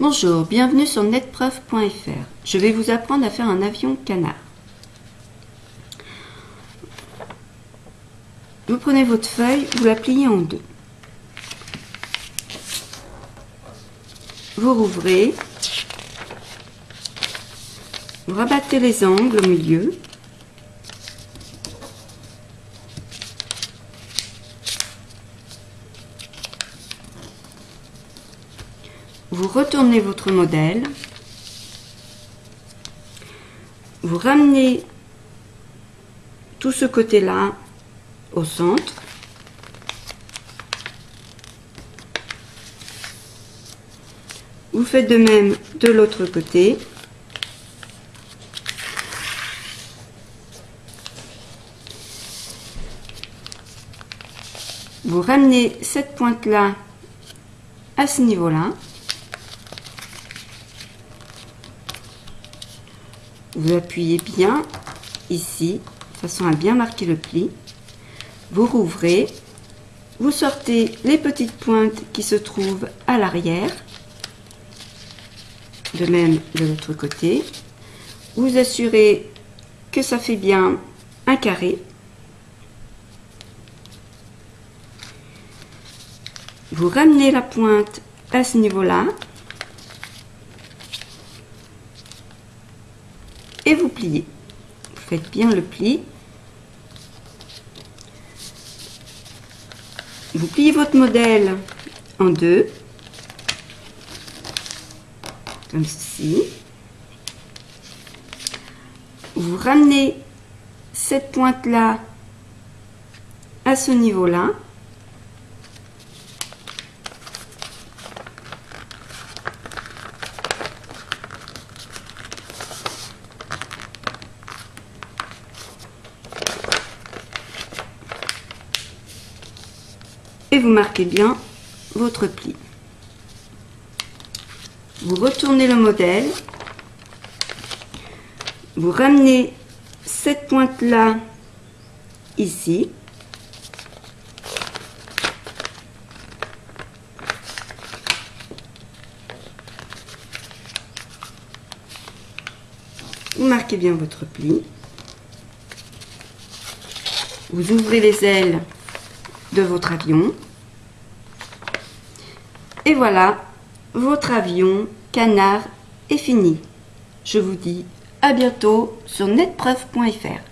Bonjour, bienvenue sur netpreuve.fr. Je vais vous apprendre à faire un avion canard. Vous prenez votre feuille, vous la pliez en deux. Vous rouvrez. Vous rabattez les angles au milieu. Vous retournez votre modèle. Vous ramenez tout ce côté-là au centre. Vous faites de même de l'autre côté. Vous ramenez cette pointe-là à ce niveau-là. Vous appuyez bien ici, façon à bien marquer le pli. Vous rouvrez. Vous sortez les petites pointes qui se trouvent à l'arrière. De même de l'autre côté. Vous assurez que ça fait bien un carré. Vous ramenez la pointe à ce niveau-là. Et vous pliez. Vous faites bien le pli. Vous pliez votre modèle en deux, comme ceci. Vous ramenez cette pointe-là à ce niveau-là. Et vous marquez bien votre pli. Vous retournez le modèle, vous ramenez cette pointe là ici. Vous marquez bien votre pli. Vous ouvrez les ailes de votre avion. Et voilà, votre avion canard est fini. Je vous dis à bientôt sur netpreuve.fr.